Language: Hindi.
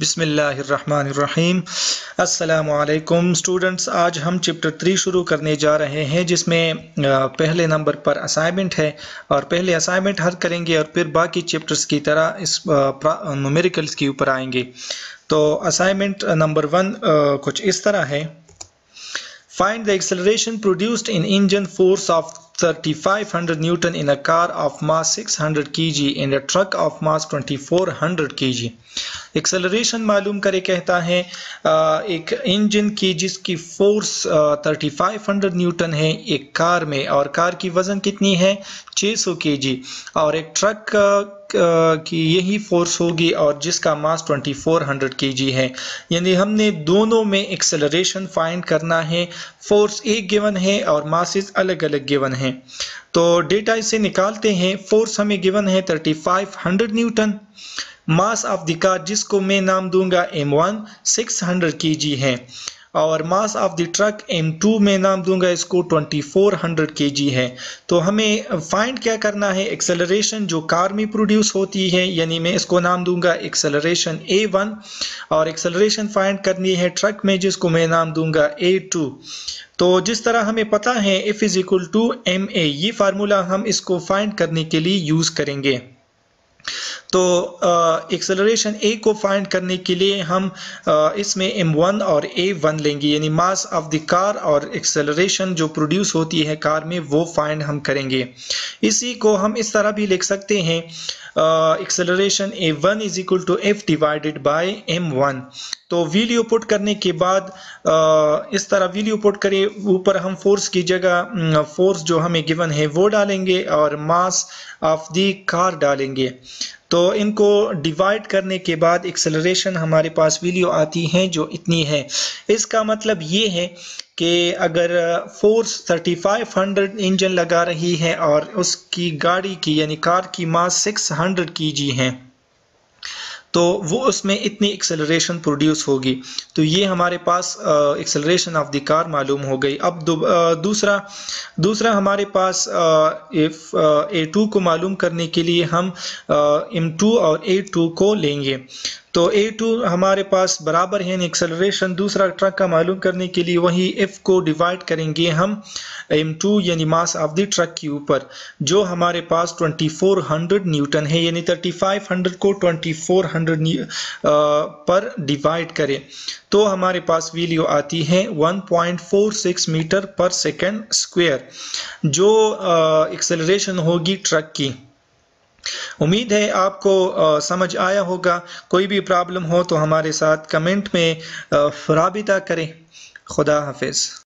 बिसमीम असलकुम स्टूडेंट्स, आज हम चैप्टर थ्री शुरू करने जा रहे हैं, जिसमें पहले नंबर पर असाइनमेंट है, और पहले असाइनमेंट हल करेंगे और फिर बाकी चैप्टर्स की तरह इस न्यूमेरिकल्स के ऊपर आएँगे। तो असाइनमेंट नंबर वन कुछ इस तरह है। Find the acceleration produced in engine force of 3500 Newton in a car of mass 600 kg and a truck of mass 2400 kg. Acceleration मालूम करे कहता है एक इंजन की जिसकी फोर्स 3500 न्यूटन है, एक कार में, और कार की वज़न कितनी है? 600 केजी और एक ट्रक की यही फोर्स होगी और जिसका मास 2400 केजी है। यानी हमने दोनों में एक्सेलरेशन फाइंड करना है। फोर्स एक गिवन है और मासेस अलग अलग गिवन है। तो डेटा इसे निकालते हैं। फोर्स हमें गिवन है 3500 newton. Mass of the car जिसको मैं नाम दूँगा एम वन, सिक्स हंड्रेड के जी है। और mass of the truck M two में नाम दूँगा, इसको ट्वेंटी फोर हंड्रेड के जी है। तो हमें फाइंड क्या करना है? एक्सेलरेशन जो कार में प्रोड्यूस होती है, यानी मैं इसको नाम दूँगा एक्सेलरेशन ए वन और एक्सेलरेशन फाइंड करनी है ट्रक में, जिसको मैं नाम दूँगा ए टू तो जिस तरह हमें पता है F is equal to M A ये फार्मूला हम इसको फाइंड करने के लिए यूज़ करेंगे। तो एक्सेलरेशन ए को फाइंड करने के लिए हम इसमें एम वन और ए वन लेंगे। यानी मास ऑफ़ द कार और एक्सेलरेशन जो प्रोड्यूस होती है कार में, वो फाइंड हम करेंगे। इसी को हम इस तरह भी लिख सकते हैं acceleration A one is equal to F divided by M one तो वीडियो पुट करने के बाद इस तरह वीडियो पुट करें। ऊपर हम फोर्स की जगह फोर्स जो हमें गिवन है, वो डालेंगे और मास ऑफ़ दी कार डालेंगे। तो इनको डिवाइड करने के बाद एक्सेलरेशन हमारे पास वीलियो आती है जो इतनी है। इसका मतलब ये है कि अगर फोर्स 3500 इंजन लगा रही है और उसकी गाड़ी की, यानी कार की मास 600 की जी है। तो वो उसमें इतनी एक्सेलरेशन प्रोड्यूस होगी। तो ये हमारे पास एक्सेलरेशन ऑफ़ द कार मालूम हो गई। अब दूसरा दूसरा हमारे पास ए टू को मालूम करने के लिए हम एम टू और ए टू को लेंगे। तो ए टू हमारे पास बराबर है एक्सेलरेशन दूसरा ट्रक का मालूम करने के लिए वही एफ़ को डिवाइड करेंगे हम एम टू यानी मास ऑफ़ द ट्रक के ऊपर, जो हमारे पास 2400 न्यूटन है, यानी 3500 को 2400 पर डिवाइड करें। तो हमारे पास वैल्यू आती है 1.46 मीटर पर सेकेंड स्क्वेयर जो एक्सेलरेशन होगी ट्रक की। उम्मीद है आपको आ, समझ आया होगा। कोई भी प्रॉब्लम हो तो हमारे साथ कमेंट में रबिता करें। खुदा हाफिज़।